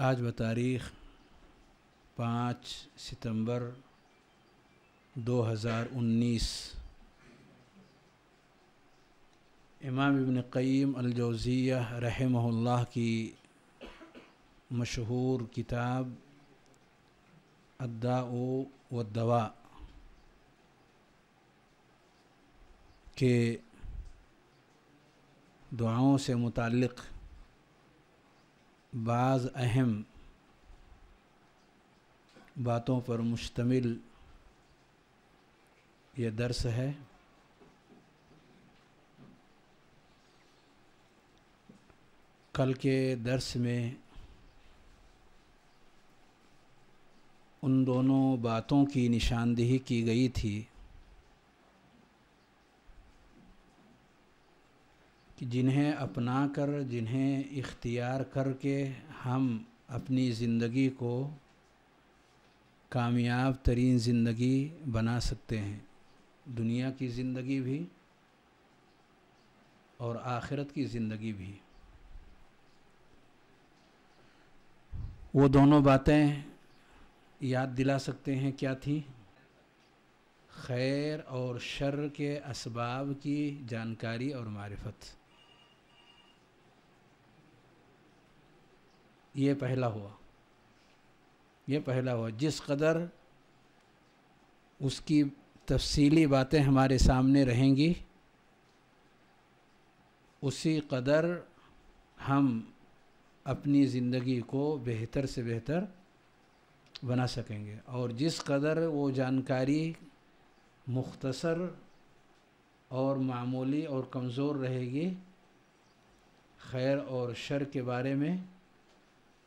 आज बतारीख पाँच सितंबर 2019 इमाम इबन क़य्यम अलजौज़िया रहमहुल्लाह की मशहूर किताब अद्दाओ व दवा के दुआओं से मुतक़ बाज़ अहम बातों पर मुश्तमिल ये दर्स है। कल के दर्स में उन दोनों बातों की निशानदेही की गई थी कि जिन्हें अपना कर जिन्हें इख्तियार करके हम अपनी ज़िंदगी को कामयाब तरीन ज़िंदगी बना सकते हैं। दुनिया की ज़िंदगी भी और आखिरत की ज़िंदगी भी। वो दोनों बातें याद दिला सकते हैं क्या थी? खैर और शर के असबाब की जानकारी और मारिफत। ये पहला हुआ। ये पहला हुआ। जिस कदर उसकी तफसीली बातें हमारे सामने रहेंगी। उसी कदर हम अपनी ज़िंदगी को बेहतर से बेहतर बना सकेंगे। और जिस कदर वो जानकारी मुख्तसर और मामूली और कमज़ोर रहेगी, खैर और शर के बारे में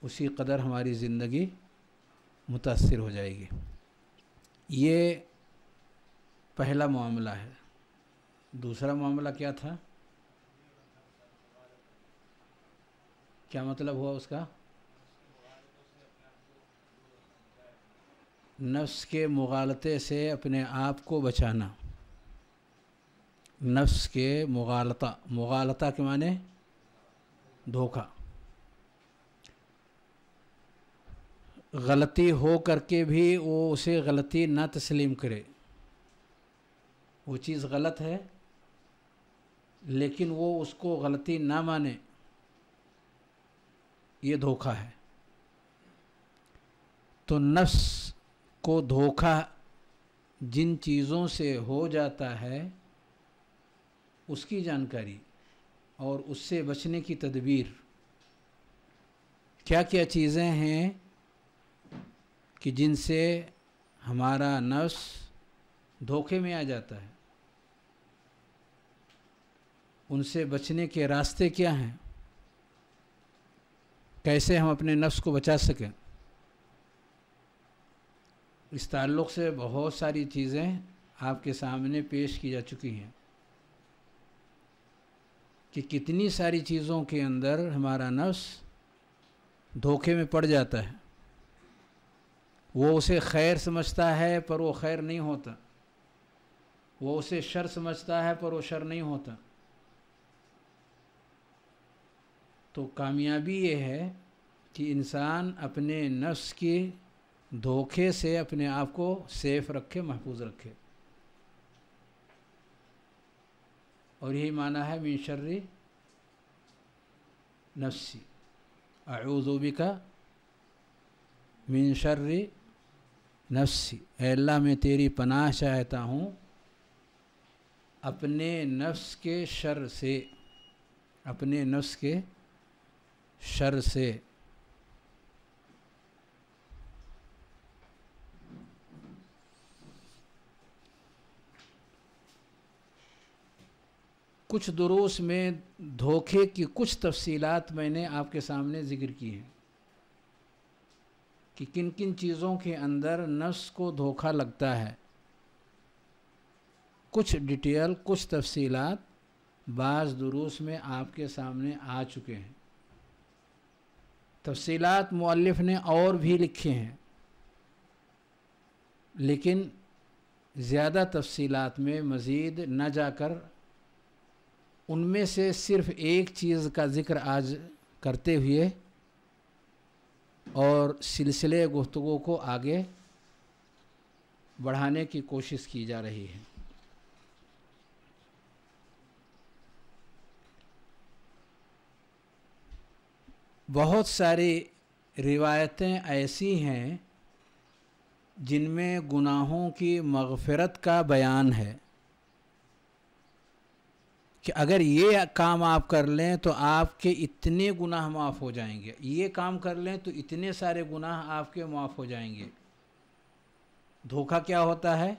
उसी कदर हमारी ज़िंदगी मुतासर हो जाएगी। ये पहला मामला है। दूसरा मामला क्या था? क्या मतलब हुआ उसका? नफ्स के मुगालते से अपने आप को बचाना। नफ्स के मुगालता मुगालता के माने धोखा। गलती हो करके भी वो उसे गलती ना तस्लीम करे। वो चीज़ गलत है, लेकिन वो उसको गलती ना माने, ये धोखा है। तो नफ्स को धोखा जिन चीज़ों से हो जाता है, उसकी जानकारी और उससे बचने की तदबीर। क्या क्या चीज़ें हैं कि जिनसे हमारा नफ्स धोखे में आ जाता है? उनसे बचने के रास्ते क्या हैं? कैसे हम अपने नफ्स को बचा सकें? इस ताल्लुक़ से बहुत सारी चीज़ें आपके सामने पेश की जा चुकी हैं कि कितनी सारी चीज़ों के अंदर हमारा नफ्स धोखे में पड़ जाता है। वो उसे खैर समझता है, पर वो खैर नहीं होता। वो उसे शर समझता है, पर वो शर नहीं होता। तो कामयाबी ये है कि इंसान अपने नफ्स के धोखे से अपने आप को सेफ़ रखे, महफूज रखे। और यही माना है, मिन शर्री नफ्सी। आऊज़ोबी का मिन शर्री नफ्सी। अल्लाह, मैं तेरी पनाह चाहता हूँ अपने नफ्स के शर से, अपने नफ्स के शर से। कुछ दुरूस में धोखे की कुछ तफसीलात मैंने आपके सामने ज़िक्र की हैं कि किन किन चीज़ों के अंदर नफ्स को धोखा लगता है। कुछ डिटेल, कुछ तफसीलात बाज़ दुरूस में आपके सामने आ चुके हैं। तफसीलात मुअल्लिफ़ ने और भी लिखे हैं। लेकिन ज़्यादा तफसीलात में मज़ीद न जाकर उनमें से सिर्फ़ एक चीज़ का ज़िक्र आज करते हुए और सिलसिले गुफ्तु को आगे बढ़ाने की कोशिश की जा रही है। बहुत सारी रिवायतें ऐसी हैं जिनमें गुनाहों की मगफ़रत का बयान है। कि अगर ये काम आप कर लें तो आपके इतने गुनाह माफ़ हो जाएँगे। ये काम कर लें तो इतने सारे गुनाह आपके माफ़ हो जाएँगे। धोखा क्या होता है?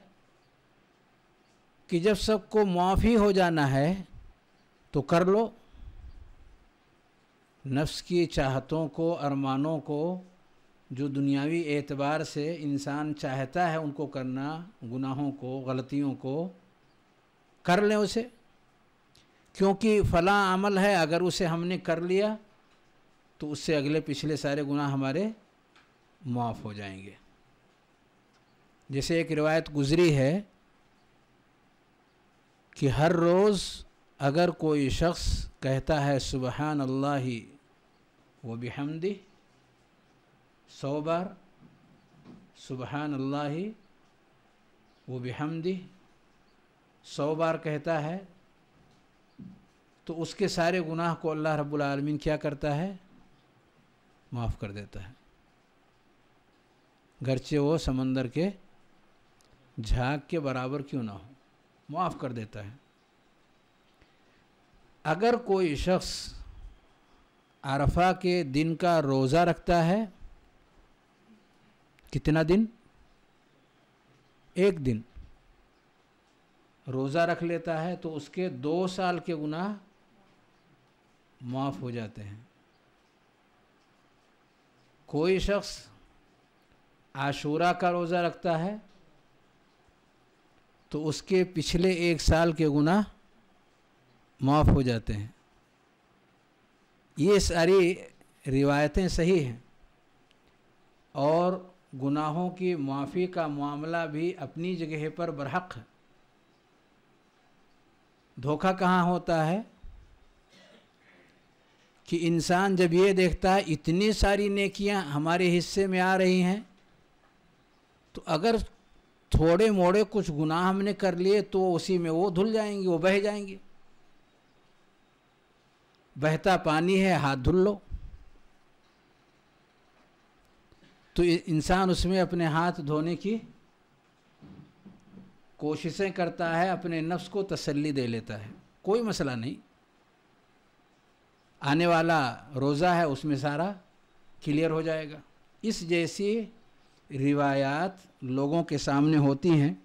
कि जब सबको माफ़ ही हो जाना है तो कर लो। नफ्स की चाहतों को, अरमानों को, जो दुनियावी एतबार से इंसान चाहता है उनको करना, गुनाहों को, गलतियों को, कर लें उसे। क्योंकि फ़ला अमल है, अगर उसे हमने कर लिया तो उससे अगले पिछले सारे गुनाह हमारे माफ़ हो जाएँगे। जैसे एक रिवायत गुज़री है कि हर रोज़ अगर कोई शख्स कहता है सुबहान अल्लाह व बिहमदी सौ बार सुबहान अल्लाह व बिहमदी सौ बार कहता है तो उसके सारे गुनाह को अल्लाह रब्बुल आलमीन क्या करता है माफ़ कर देता है गरचे वो समंदर के झाग के बराबर क्यों ना हो माफ़ कर देता है अगर कोई शख्स अरफा के दिन का रोज़ा रखता है, कितना दिन? एक दिन। रोज़ा रख लेता है तो उसके दो साल के गुनाह माफ़ हो जाते हैं। कोई शख्स आशूरा का रोज़ा रखता है तो उसके पिछले एक साल के गुनाह माफ़ हो जाते हैं। ये सारी रिवायतें सही हैं। और गुनाहों की माफ़ी का मामला भी अपनी जगह पर बरहक। है धोखा कहाँ होता है? कि इंसान जब ये देखता है, इतनी सारी नेकियाँ हमारे हिस्से में आ रही हैं तो अगर थोड़े मोड़े कुछ गुनाह हमने कर लिए तो उसी में वो धुल जाएँगे, वो बह जाएँगे। बहता पानी है, हाथ धुल लो। तो इंसान उसमें अपने हाथ धोने की कोशिशें करता है, अपने नफ्स को तसल्ली दे लेता है। कोई मसला नहीं। आने वाला रोज़ा है, उसमें सारा क्लियर हो जाएगा। इस जैसी रिवायात लोगों के सामने होती हैं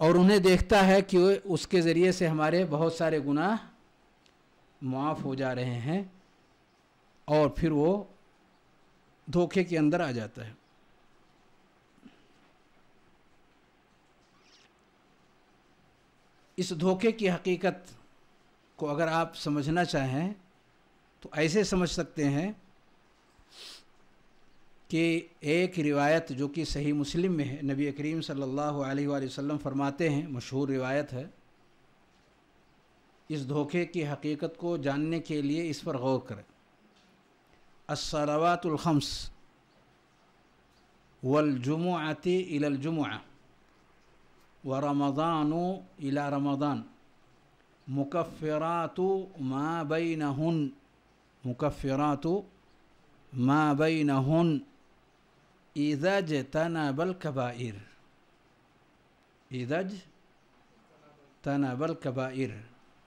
और उन्हें देखता है कि उसके ज़रिए से हमारे बहुत सारे गुनाह माफ़ हो जा रहे हैं और फिर वो धोखे के अंदर आ जाता है। इस धोखे की हकीकत को अगर आप समझना चाहें तो ऐसे समझ सकते हैं कि एक रिवायत जो कि सही मुस्लिम में है, नबी करीम सल्लल्लाहु अलैहि वसल्लम फरमाते हैं, मशहूर रिवायत है इस धोखे की हकीकत को जानने के लिए इस पर गौर करें। असलवातुलखम्स वलजुमुआती इलजुमुआ व रमज़ान इला रमज़ान मुकफ़रात मा बैनहुन मुकफ़रात मा बैनहुन इज़ज तनाबल कबाइर। इज़ज तनाबल कबाइर।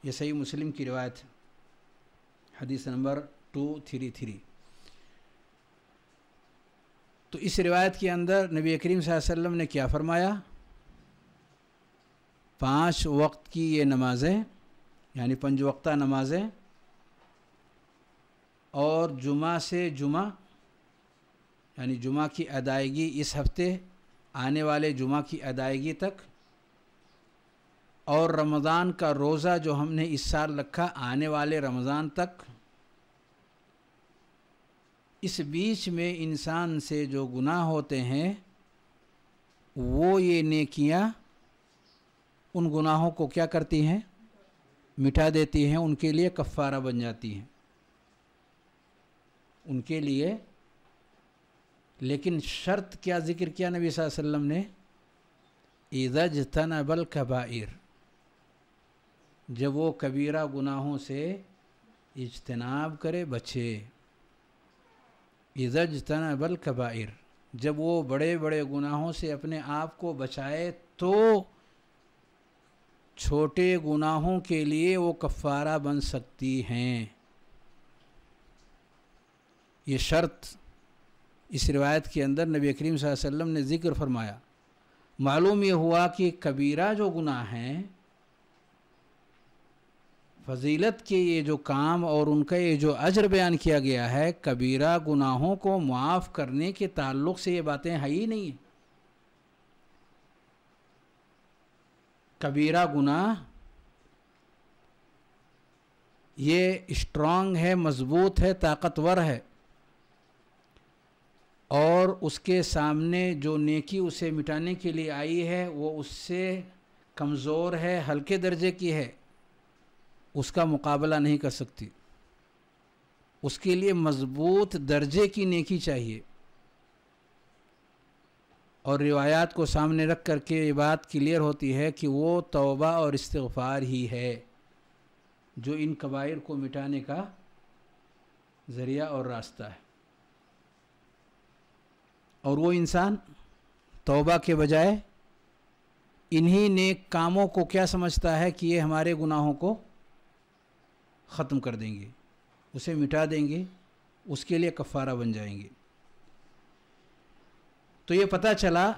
ये सही मुस्लिम की रिवायत हदीस नंबर टू थ्री थ्री तो इस रिवायत के अंदर नबी करीम वसल्लम ने क्या फरमाया? पाँच वक्त की ये नमाज़ें, यानी पंज वक्ता नमाज़ें, और जुमा से जुमा यानी जुमा की अदायगी इस हफ़्ते, आने वाले जुमा की अदायगी तक और रमज़ान का रोज़ा जो हमने इस साल रखा आने वाले रमज़ान तक, इस बीच में इंसान से जो गुनाह होते हैं, वो ये नेकियाँ उन गुनाहों को क्या करती हैं? मिटा देती हैं, उनके लिए कफ़ारा बन जाती हैं। उनके लिए, लेकिन शर्त क्या ज़िक्र किया नबी वसल्लम ने? इज़ज तनबल कबाइर। जब वो कबीरा गुनाहों से इजतनाब करे, बचे। इज़ज तनबल कबाइर। जब वो बड़े बड़े गुनाहों से अपने आप को बचाए तो छोटे गुनाहों के लिए वो कफ़ारा बन सकती हैं। ये शर्त इस रिवायत के अंदर नबी करीम वसल्लम ने ज़िक्र फरमाया। मालूम ये हुआ कि कबीरा जो गुनाह हैं फजीलत के ये जो काम और उनका ये जो अजर बयान किया गया है, कबीरा गुनाहों को मुआफ़ करने के ताल्लुक़ से ये बातें है ही नहीं। कबीरा गुनाह, ये स्ट्रांग है, मज़बूत है, ताकतवर है। और उसके सामने जो नेकी उसे मिटाने के लिए आई है, वो उससे कमज़ोर है, हल्के दर्जे की है। उसका मुकाबला नहीं कर सकती। उसके लिए मज़बूत दर्जे की नेकी चाहिए। और रिवायात को सामने रख कर के ये बात क्लियर होती है कि वो तौबा और इस्तफ़ार ही है, जो इन कबायर को मिटाने का ज़रिया और रास्ता है। और वो इंसान तौबा के बजाय इन्हीं नेक कामों को क्या समझता है कि ये हमारे गुनाहों को ख़त्म कर देंगे। उसे मिटा देंगे, उसके लिए कफ़ारा बन जाएँगे। तो ये पता चला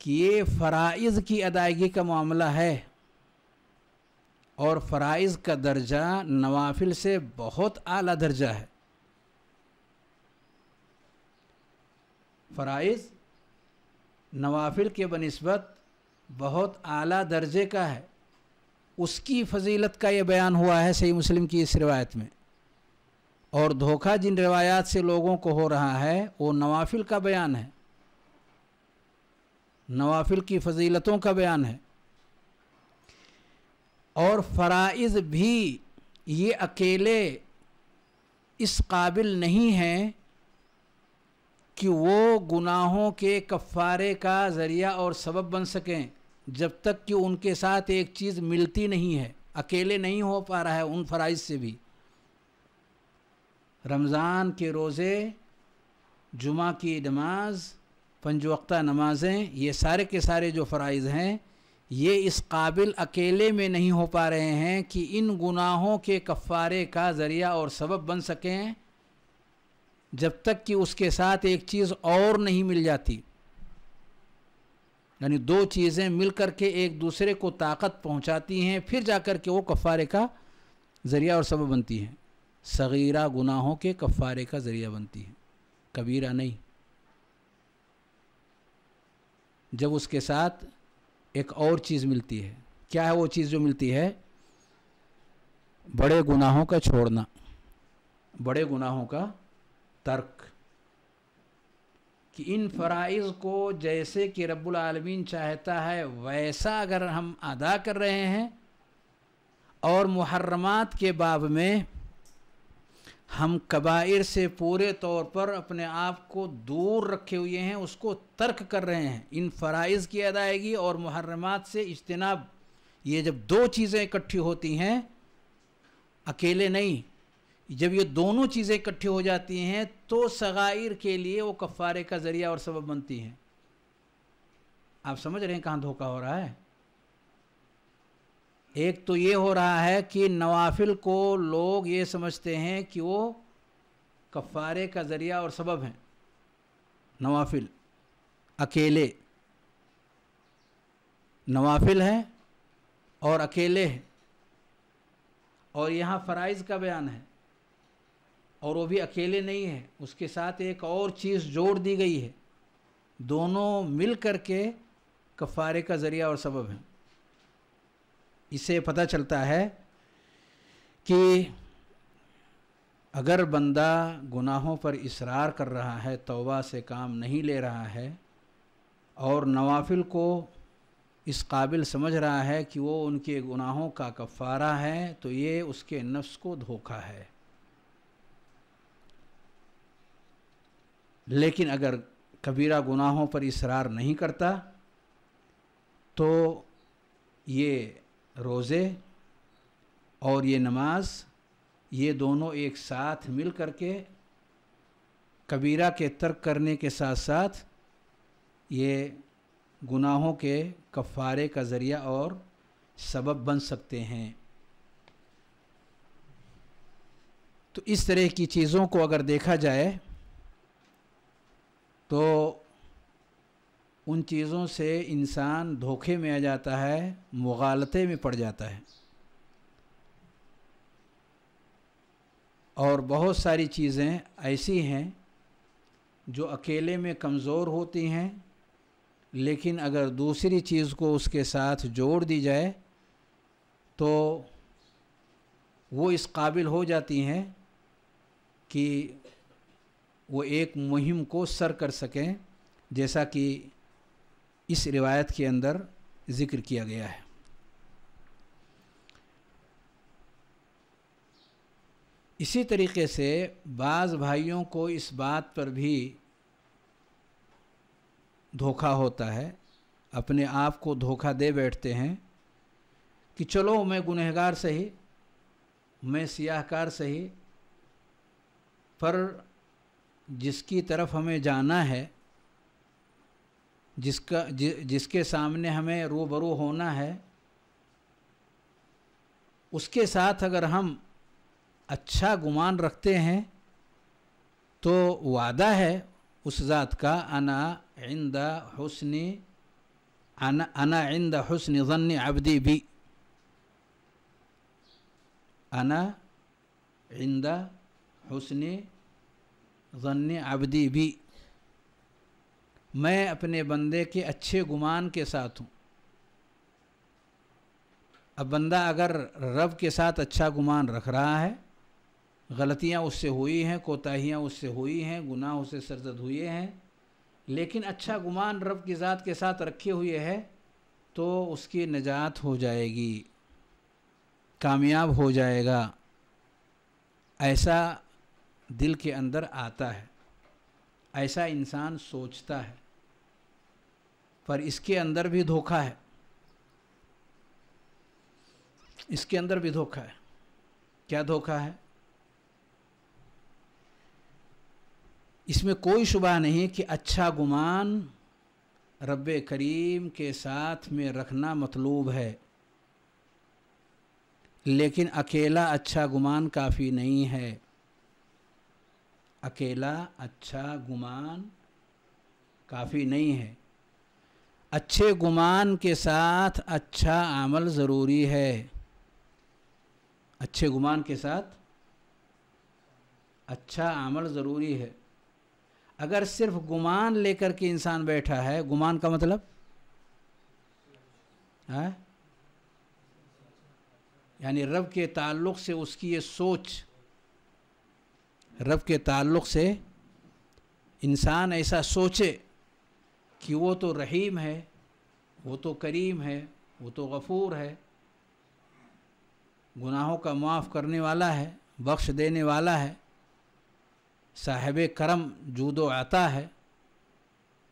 कि ये फ़राइज़ की अदायगी का मामला है और फ़राइज़ का दर्जा नवाफिल से बहुत आला दर्जा है। फ़राइज़ नवाफिल के बनस्बत बहुत आला दर्जे का है। उसकी फजीलत का ये बयान हुआ है सही मुस्लिम की इस रिवायत में। और धोखा जिन रिवायात से लोगों को हो रहा है, वो नवाफिल का बयान है। नवाफिल की फजीलतों का बयान है। और फ़राइज़ भी ये अकेले इस काबिल नहीं हैं कि वो गुनाहों के कफ़ारे का ज़रिया और सबब बन सकें। जब तक कि उनके साथ एक चीज़ मिलती नहीं है, अकेले नहीं हो पा रहा है उन फ़राइज़ से भी। रमज़ान के रोज़े, जुमा की नमाज़ पंज वक्ता नमाज़ें, ये सारे के सारे जो फ़राइज़ हैं, ये इस काबिल अकेले में नहीं हो पा रहे हैं कि इन गुनाहों के कफ़ारे का ज़रिया और सबब बन सकें, जब तक कि उसके साथ एक चीज़ और नहीं मिल जाती। यानी दो चीज़ें मिल कर के एक दूसरे को ताकत पहुंचाती हैं, फिर जाकर के वो कफ़ारे का ज़रिया और सबब बनती हैं। सगीरा गुनाहों के कफ़ारे का ज़रिया बनती हैं। कबीरा नहीं। जब उसके साथ एक और चीज़ मिलती है, क्या है वो चीज़ जो मिलती है? बड़े गुनाहों का छोड़ना, बड़े गुनाहों का तर्क। कि इन फ़राइज़ को जैसे कि रब्बुल आलमीन चाहता है, वैसा अगर हम अदा कर रहे हैं और मुहर्रमात के बाब में हम कबाइर से पूरे तौर पर अपने आप को दूर रखे हुए हैं, उसको तर्क कर रहे हैं। इन फ़राइज़ की अदायगी और मुहर्रमात से इज्तनाब, ये जब दो चीज़ें इकट्ठी होती हैं, अकेले नहीं, जब ये दोनों चीज़ें इकट्ठी हो जाती हैं तो सगाइर के लिए वो कफ़ारे का ज़रिया और सबब बनती हैं। आप समझ रहे हैं कहाँ धोखा हो रहा है? एक तो ये हो रहा है कि नवाफिल को लोग ये समझते हैं कि वो कफ़ारे का ज़रिया और सबब हैं। नवाफिल, अकेले। नवाफिल हैं और अकेले हैं। और यहाँ फ़राइज़ का बयान है। और वो भी अकेले नहीं है। उसके साथ एक और चीज़ जोड़ दी गई है। दोनों मिल कर के कफ़ारे का ज़रिया और सबब हैं। इसे पता चलता है कि अगर बंदा गुनाहों पर इसरार कर रहा है, तौबा से काम नहीं ले रहा है और नवाफिल को इस काबिल समझ रहा है कि वो उनके गुनाहों का कफ़ारा है तो ये उसके नफ्स को धोखा है। लेकिन अगर कबीरा गुनाहों पर इसरार नहीं करता तो ये रोज़े और ये नमाज़, ये दोनों एक साथ मिल करके कबीरा के तर्क करने के साथ साथ ये गुनाहों के कफ़ारे का ज़रिया और सबब बन सकते हैं। तो इस तरह की चीज़ों को अगर देखा जाए तो उन चीज़ों से इंसान धोखे में आ जाता है, मुगालते में पड़ जाता है। और बहुत सारी चीज़ें ऐसी हैं जो अकेले में कमज़ोर होती हैं, लेकिन अगर दूसरी चीज़ को उसके साथ जोड़ दी जाए तो वो इस काबिल हो जाती हैं कि वो एक मुहिम को सर कर सकें, जैसा कि इस रिवायत के अंदर ज़िक्र किया गया है। इसी तरीके से बाज़ भाइयों को इस बात पर भी धोखा होता है, अपने आप को धोखा दे बैठते हैं कि चलो मैं गुनहगार सही, मैं सियाहकार सही, पर जिसकी तरफ़ हमें जाना है जिसका जि, जिसके सामने हमें रूबरू होना है उसके साथ अगर हम अच्छा गुमान रखते हैं तो वादा है उस ज़ात का अना इंद हुस्नी अना इंद हुस्न ज़न अबदी भी अना इंद हुस्न ज़न अबदी भी। मैं अपने बंदे के अच्छे गुमान के साथ हूँ। अब बंदा अगर रब के साथ अच्छा गुमान रख रहा है, गलतियाँ उससे हुई हैं, कोताहियाँ उससे हुई हैं, गुनाह उससे सरजद हुए हैं, लेकिन अच्छा गुमान रब की ज़ात के साथ रखे हुए है तो उसकी निजात हो जाएगी, कामयाब हो जाएगा। ऐसा दिल के अंदर आता है। ऐसा इंसान सोचता है, पर इसके अंदर भी धोखा है। इसके अंदर भी धोखा है। क्या धोखा है? इसमें कोई शुबा नहीं कि अच्छा गुमान रब करीम के साथ में रखना मतलूब है। लेकिन अकेला अच्छा गुमान काफ़ी नहीं है। अकेला अच्छा गुमान काफ़ी नहीं है। अच्छे गुमान के साथ अच्छा अमल ज़रूरी है। अच्छे गुमान के साथ अच्छा अमल ज़रूरी है। अगर सिर्फ़ गुमान लेकर के इंसान बैठा है, गुमान का मतलब? है? यानी रब के ताल्लुक़ से उसकी ये सोच रब के ताल्लुक़ से इंसान ऐसा सोचे कि वो तो रहीम है, वो तो करीम है, वो तो गफूर है, गुनाहों का माफ़ करने वाला है, बख्श देने वाला है, साहिब करम जूदो आता है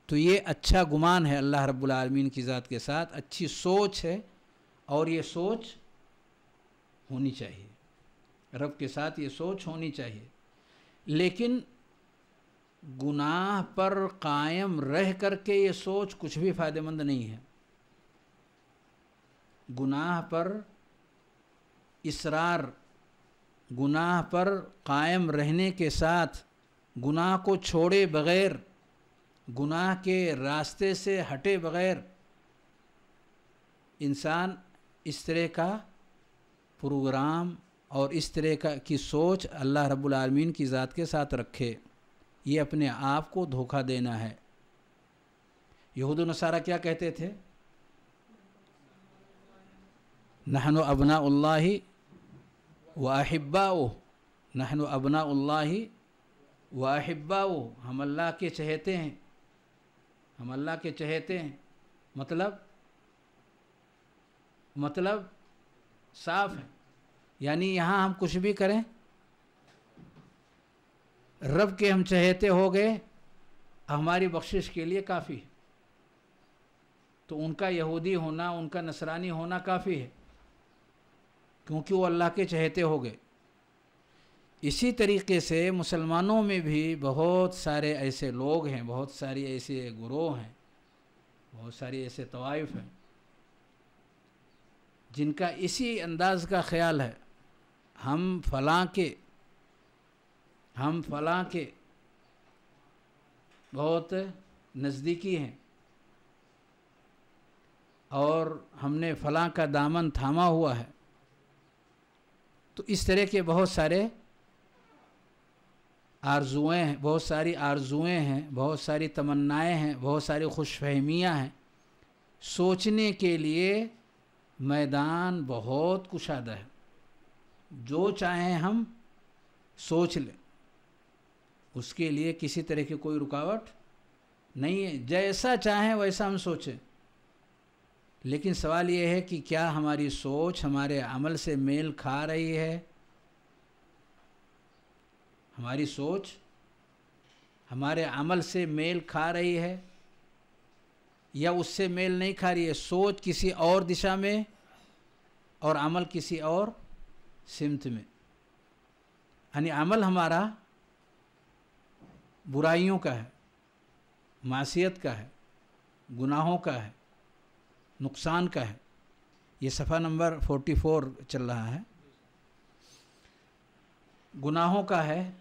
तो ये अच्छा गुमान है अल्लाह रब्बुल आलमीन की ज़ात के साथ। अच्छी सोच है और ये सोच होनी चाहिए। रब के साथ ये सोच होनी चाहिए। लेकिन गुनाह पर कायम रह करके ये सोच कुछ भी फ़ायदेमंद नहीं है। गुनाह पर, इसरार गुनाह पर कायम रहने के साथ गुनाह को छोड़े बग़ैर, गुनाह के रास्ते से हटे बग़ैर इंसान इस तरह का प्रोग्राम और इस तरह का, की सोच अल्लाह रब्बुल आलमीन की ज़ात के साथ रखे। ये अपने आप को धोखा देना है। यहूद नसारा क्या कहते थे? नहन अबना व अहिब्बा नहन अबना व अहिब्बा हम अल्लाह के चहेते हैं। हम अल्लाह के चहेते हैं। मतलब मतलब साफ़ है। यानी यहाँ हम कुछ भी करें, रब के हम चहेते हो गए, हमारी बख्शिश के लिए काफ़ी तो उनका यहूदी होना, उनका नसरानी होना काफ़ी है, क्योंकि वो अल्लाह के चहेते हो गए। इसी तरीके से मुसलमानों में भी बहुत सारे ऐसे लोग हैं, बहुत सारी ऐसे गुरोह हैं, बहुत सारी ऐसे तवाइफ हैं, जिनका इसी अंदाज का ख्याल है। हम फलां के, हम फलां के बहुत नज़दीकी हैं। और हमने फलां का दामन थामा हुआ है। तो इस तरह के बहुत सारे आरजुएँ हैं, बहुत सारी आरजुएँ हैं, बहुत सारी तमन्नाएँ हैं, बहुत सारी खुशफहमियाँ हैं। सोचने के लिए मैदान बहुत कुशादा है। जो चाहें हम सोच लें। उसके लिए किसी तरह की कोई रुकावट नहीं है। जैसा चाहें वैसा हम सोचें। लेकिन सवाल ये है कि क्या हमारी सोच हमारे अमल से मेल खा रही है? हमारी सोच हमारे अमल से मेल खा रही है या उससे मेल नहीं खा रही है? सोच किसी और दिशा में और अमल किसी और सिमत में। यानी अमल हमारा बुराइयों का है मासीत का है, गुनाहों का है, नुकसान का है। ये सफ़ा नंबर फोर्टी फोर चल रहा है। गुनाहों का है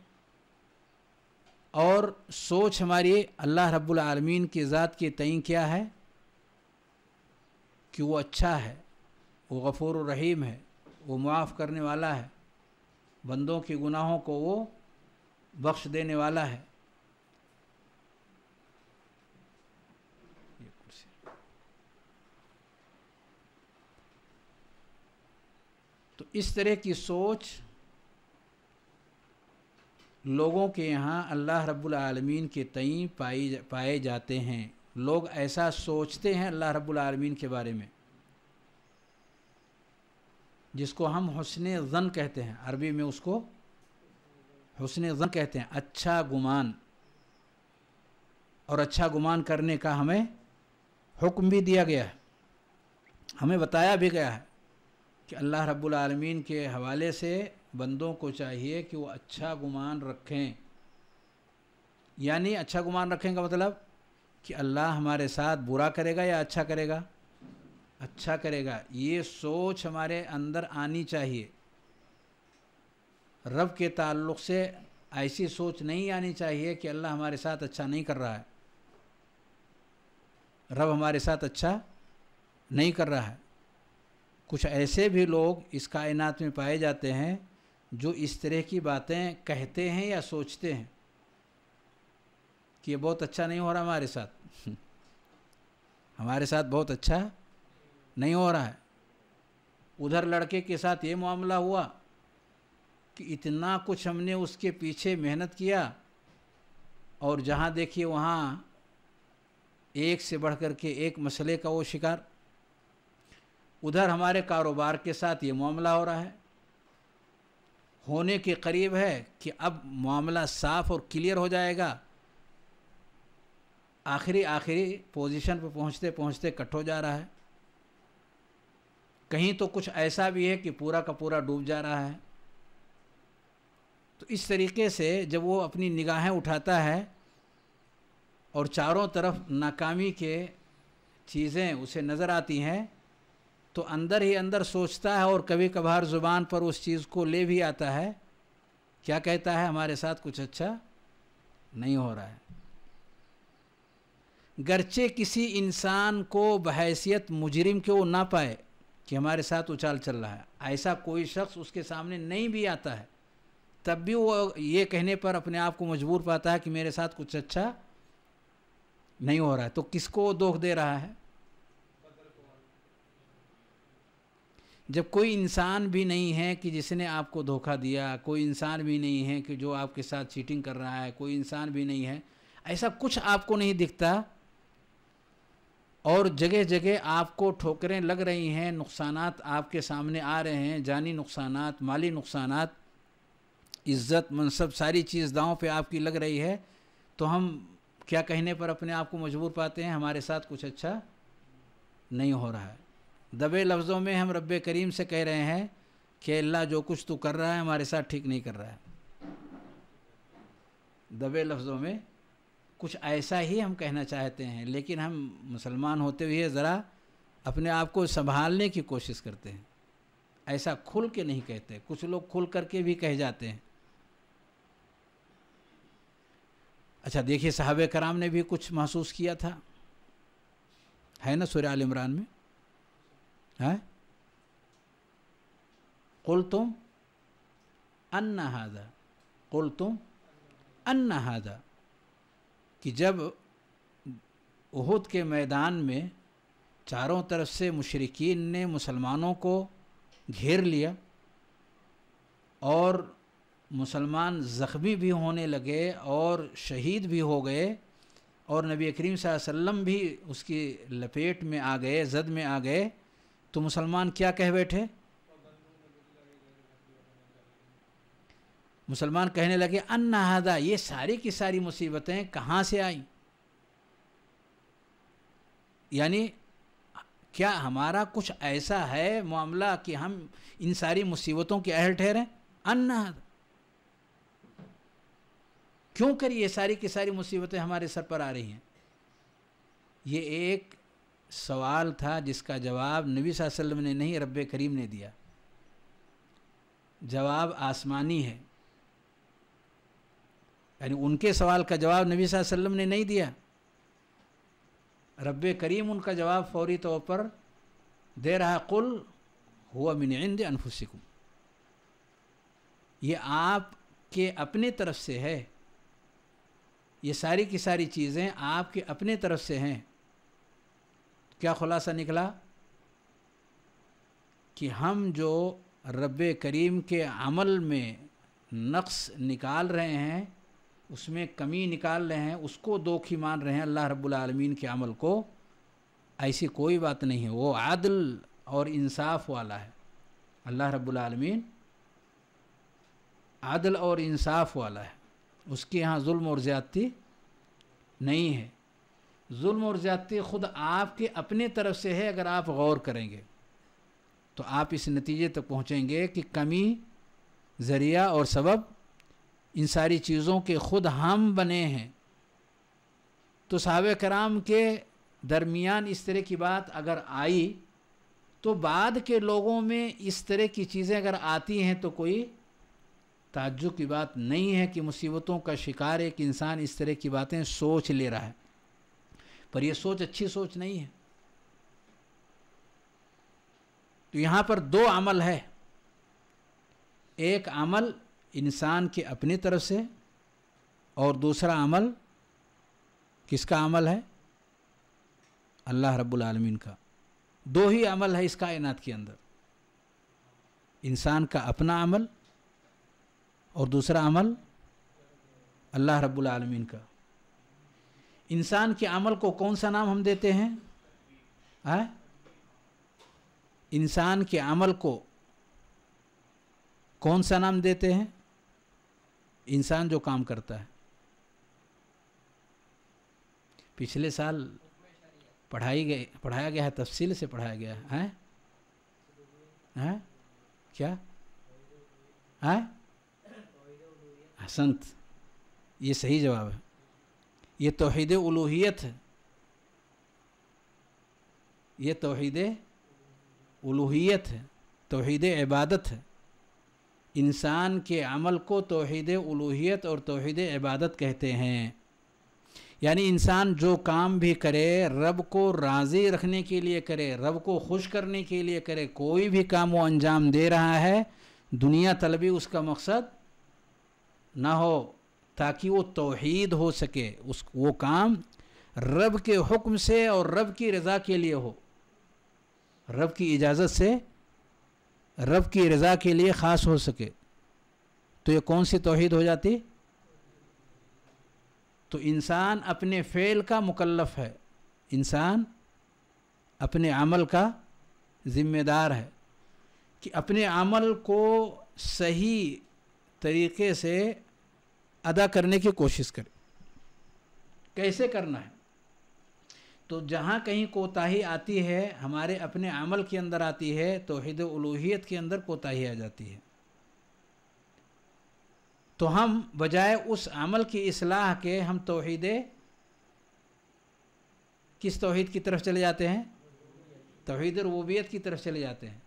और सोच हमारी अल्लाह रब्बुल आलमीन की ज़ात के तय क्या है? कि वो अच्छा है, वो गफ़ूर रहीम है वो मुआफ़ करने वाला है। बंदों के गुनाहों को वो बख्श देने वाला है। तो इस तरह की सोच लोगों के यहाँ अल्लाह रब्बुल आलमीन के तई पाई पाए जाते हैं। लोग ऐसा सोचते हैं अल्लाह रब्बुल आलमीन के बारे में। जिसको हम हुसन ज़न कहते हैं। अरबी में उसको हुसन ज़न कहते हैं। अच्छा गुमान। और अच्छा गुमान करने का हमें हुक्म भी दिया गया है। हमें बताया भी गया है कि अल्लाह रब्बुल आलमीन के हवाले से बंदों को चाहिए कि वो अच्छा गुमान रखें। यानी अच्छा गुमान रखें का मतलब कि अल्लाह हमारे साथ बुरा करेगा या अच्छा करेगा? अच्छा करेगा। ये सोच हमारे अंदर आनी चाहिए। रब के ताल्लुक़ से ऐसी सोच नहीं आनी चाहिए कि अल्लाह हमारे साथ अच्छा नहीं कर रहा है। रब हमारे साथ अच्छा नहीं कर रहा है। कुछ ऐसे भी लोग इस कायनात में पाए जाते हैं जो इस तरह की बातें कहते हैं या सोचते हैं कि ये बहुत अच्छा नहीं हो रहा हमारे साथ। हमारे साथ बहुत अच्छा नहीं हो रहा है। उधर लड़के के साथ ये मामला हुआ कि इतना कुछ हमने उसके पीछे मेहनत किया और जहाँ देखिए वहाँ एक से बढ़ कर के एक मसले का वो शिकार। उधर हमारे कारोबार के साथ ये मामला हो रहा है। होने के करीब है कि अब मामला साफ़ और क्लियर हो जाएगा। आखिरी आखिरी पोजीशन पर पहुँचते पहुँचते कट हो जा रहा है। कहीं तो कुछ ऐसा भी है कि पूरा का पूरा डूब जा रहा है। तो इस तरीके से जब वो अपनी निगाहें उठाता है और चारों तरफ़ नाकामी के चीज़ें उसे नज़र आती हैं तो अंदर ही अंदर सोचता है और कभी कभार ज़ुबान पर उस चीज़ को ले भी आता है, क्या कहता है, हमारे साथ कुछ अच्छा नहीं हो रहा है। गरचे किसी इंसान को बहैसियत मुजरिम के वो ना पाए? कि हमारे साथ उचाल चल रहा है। ऐसा कोई शख्स उसके सामने नहीं भी आता है, तब भी वो ये कहने पर अपने आप को मजबूर पाता है कि मेरे साथ कुछ अच्छा नहीं हो रहा है। तो किसको दोख दे रहा है? जब कोई इंसान भी नहीं है कि जिसने आपको धोखा दिया, कोई इंसान भी नहीं है कि जो आपके साथ चीटिंग कर रहा है, कोई इंसान भी नहीं है, ऐसा कुछ आपको नहीं दिखता और जगह जगह आपको ठोकरें लग रही हैं नुकसान आपके सामने आ रहे हैं, जानी नुकसान माली नुकसान इज़्ज़त, मनसब, सारी चीज़ दाँव पे आपकी लग रही है तो हम क्या कहने पर अपने आप को मजबूर पाते हैं? हमारे साथ कुछ अच्छा नहीं हो रहा है। दबे लफ्ज़ों में हम रब करीम से कह रहे हैं कि अल्लाह जो कुछ तू कर रहा है, हमारे साथ ठीक नहीं कर रहा है। दबे लफ्ज़ों में कुछ ऐसा ही हम कहना चाहते हैं, लेकिन हम मुसलमान होते हुए ज़रा अपने आप को संभालने की कोशिश करते हैं। ऐसा खुल के नहीं कहते, कुछ लोग खुल करके भी कह जाते हैं। अच्छा देखिए, साहब कराम ने भी कुछ महसूस किया था। है ना सुराल इमरान में? है? कुल तुम अन्ना हादा कुल तुम अन्ना हादा कि जब उहुद के मैदान में चारों तरफ़ से मुशरकिन ने मुसलमानों को घेर लिया और मुसलमान ज़ख्मी भी होने लगे और शहीद भी हो गए और नबी करीम वसल्लम भी उसकी लपेट में आ गए, जद में आ गए तो मुसलमान क्या कह बैठे? मुसलमान कहने लगे, अन्ना ये सारी की सारी मुसीबतें कहाँ से आई? यानी, क्या हमारा कुछ ऐसा है मामला कि हम इन सारी मुसीबतों के अहल ठहरे? अन्ना क्यों कर ये सारी की सारी मुसीबतें हमारे सर पर आ रही हैं? ये एक सवाल था जिसका जवाब नबी वसल्लम ने नहीं रब करीम ने दिया। जवाब आसमानी है। यानी उनके सवाल का जवाब नबी वसल्लम ने नहीं दिया। रब करीम उनका जवाब फौरी तौर पर, दे रहा कुल, हुआ मिन इंद अनफुसिकुम। ये आपके अपने तरफ़ से है। ये सारी की सारी चीज़ें आपके अपने तरफ़ से हैं। क्या खुलासा निकला? कि हम जो रब करीम के अमल में नक्स निकाल रहे हैं उसमें कमी निकाल रहे हैं, उसको दोखी मान रहे हैं अल्लाह रब्बुल के अमल को, ऐसी कोई बात नहीं है। वो आदल और इंसाफ वाला है। अल्लाह रब्बुल आदल और इंसाफ वाला है। उसके यहाँ जुल्म और ज़्यादती नहीं है। जुल्म और ज़्यादती ख़ुद आपके अपने तरफ़ से है, अगर आप गौर करेंगे तो आप इस नतीजे तक पहुँचेंगे कि कमी, ज़रिया और सबब इन सारी चीज़ों के ख़ुद हम बने हैं। तो साहब कराम के दरमियान इस तरह की बात अगर आई तो बाद के लोगों में इस तरह की चीज़ें अगर आती हैं तो कोई ताज्जुब की बात नहीं है कि मुसीबतों का शिकार एक इंसान इस तरह की बातें सोच ले रहा है। पर यह सोच अच्छी सोच नहीं है। तो यहाँ पर दो अमल है। एक अमल इंसान के अपने तरफ़ से और दूसरा अमल किसका अमल है? अल्लाह रब्बुल आलमीन का। दो ही अमल है इस कायनात के अंदर। इंसान का अपना अमल और दूसरा अमल अल्लाह रब्बुल आलमीन का। इंसान के अमल को कौन सा नाम हम देते हैं? है? इंसान के अमल को कौन सा नाम देते हैं? इंसान जो काम करता है। पिछले साल पढ़ाई गई पढ़ाया गया है, तफसील से पढ़ाया गया है? हैं? क्या? है? हसंत। ये सही जवाब है। ये तोहद उलूहियत है। ये तोहद उलूहियत है। तोहद इबादत है। इंसान के अमल को तोहद उलूहियत और तोहद इबादत कहते हैं। यानी इंसान जो काम भी करे, रब को राज़ी रखने के लिए करे, रब को खुश करने के लिए करे, कोई भी काम वो अंजाम दे रहा है, दुनिया तलबी उसका मकसद ना हो, ताकि वो तोहीद हो सके। उस, वो काम रब के हुक्म से और रब की रज़ा के लिए हो। रब की इजाज़त से रब की रज़ा के लिए ख़ास हो सके। तो ये कौन सी तोहहीद हो जाती? तो इंसान अपने फ़ेल का मुकल्लफ है। इंसान अपने अमल का ज़िम्मेदार है कि अपने अमल को सही तरीके से अदा करने की कोशिश करे। कैसे करना है? तो जहाँ कहीं कोताही आती है, हमारे अपने अमल के अंदर आती है तो हिद उलूहियत के अंदर कोताही आ जाती है। तो हम बजाय उस अमल की असलाह के हम तोहद, किस तोहद की तरफ़ चले जाते हैं? तोहद रबूबियत की तरफ़ चले जाते हैं।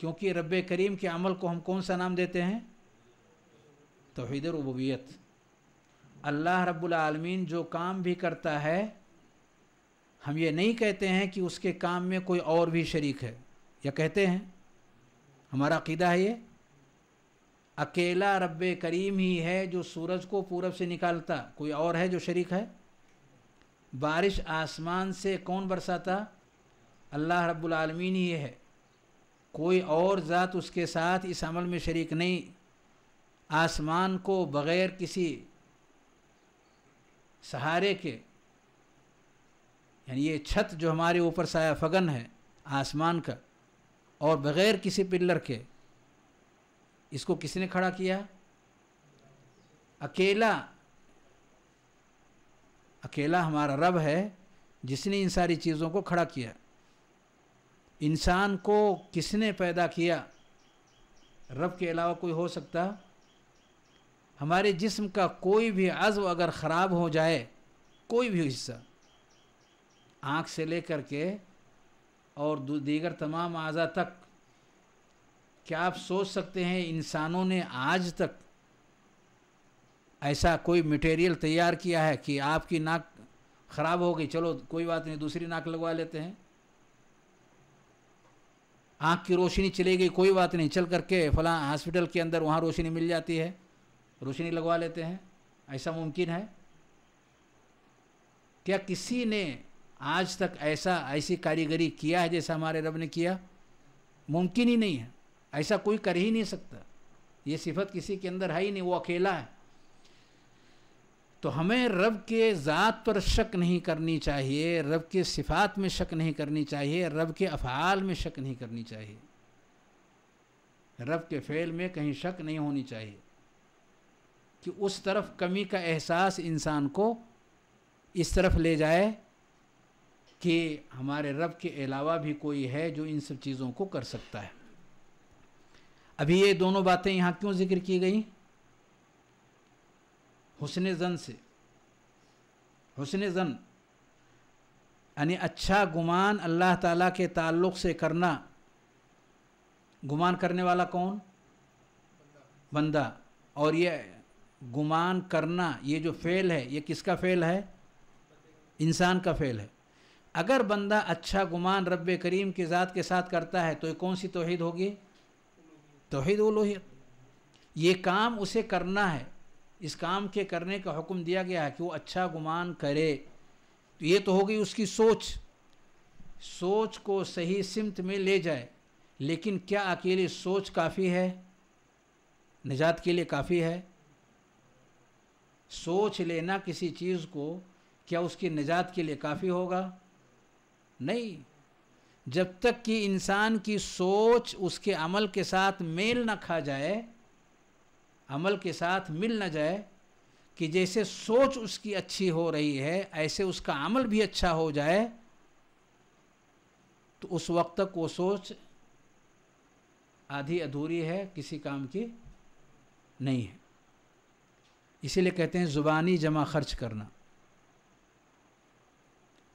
क्योंकि रब करीम के अमल को हम कौन सा नाम देते हैं? तोहद रबूबियत अल्लाह रब्बुल आलमीन जो काम भी करता है हम ये नहीं कहते हैं कि उसके काम में कोई और भी शरीक है। या कहते हैं, हमारा अकीदा है ये, अकेला रब करीम ही है जो सूरज को पूरब से निकालता। कोई और है जो शरीक है? बारिश आसमान से कौन बरसाता? अल्लाह रब्बुल आलमीन ही है। कोई और ज़ात उसके साथ इस अमल में शरीक नहीं। आसमान को बग़ैर किसी सहारे के यानी ये छत जो हमारे ऊपर साया फगन है, आसमान का, और बग़ैर किसी पिल्लर के, इसको किसने खड़ा किया? अकेला। अकेला हमारा रब है, जिसने इन सारी चीज़ों को खड़ा किया। इंसान को किसने पैदा किया? रब के अलावा कोई हो सकता। हमारे जिस्म का कोई भी अज़्व अगर ख़राब हो जाए, कोई भी हिस्सा आँख से लेकर के और दीगर तमाम अज़ा तक, क्या आप सोच सकते हैं इंसानों ने आज तक ऐसा कोई मटेरियल तैयार किया है कि आपकी नाक ख़राब हो गई? चलो, कोई बात नहीं, दूसरी नाक लगवा लेते हैं। आँख की रोशनी चली गई, कोई बात नहीं, चल करके फला हॉस्पिटल के अंदर वहाँ रोशनी मिल जाती है। रोशनी लगवा लेते हैं, ऐसा मुमकिन है? क्या किसी ने आज तक ऐसा, ऐसी कारीगरी किया है जैसा हमारे रब ने किया? मुमकिन ही नहीं है। ऐसा कोई कर ही नहीं सकता। ये सिफत किसी के अंदर है ही नहीं, वो अकेला है। तो हमें रब के ज़ात पर शक नहीं करनी चाहिए, रब के सिफात में शक नहीं करनी चाहिए, रब के अफ़ाल में शक नहीं करनी चाहिए। रब के फ़ेल में कहीं शक नहीं होनी चाहिए। कि उस तरफ़ कमी का एहसास इंसान को इस तरफ़ ले जाए कि हमारे रब के अलावा भी कोई है जो इन सब चीज़ों को कर सकता है। अभी ये दोनों बातें यहाँ क्यों ज़िक्र की गई? हुसन जन से। हुसन जन, यानी अच्छा गुमान अल्लाह ताला के ताल्लुक़ से करना, गुमान करने वाला कौन? बंदा। और ये गुमान करना, ये जो फ़ेल है, ये किसका फ़ेल है? इंसान का फ़ेल है। अगर बंदा अच्छा गुमान रब करीम की ज़ात के साथ करता है तो ये कौन सी तोहहीद होगी? तोहहीद उलूहियत। ये काम उसे करना है। इस काम के करने का हुक्म दिया गया है कि वो अच्छा गुमान करे। तो ये तो हो गई उसकी सोच। सोच को सही सिमत में ले जाए। लेकिन क्या अकेली सोच काफ़ी है? निजात के लिए काफ़ी है। सोच लेना किसी चीज़ को, क्या उसकी निजात के लिए काफ़ी होगा? नहीं। जब तक कि इंसान की सोच उसके अमल के साथ मेल न खा जाए, अमल के साथ मिल न जाए, कि जैसे सोच उसकी अच्छी हो रही है, ऐसे उसका अमल भी अच्छा हो जाए तो उस वक्त तक वो सोच आधी अधूरी है, किसी काम की नहीं है। इसीलिए कहते हैं, ज़ुबानी जमा खर्च करना।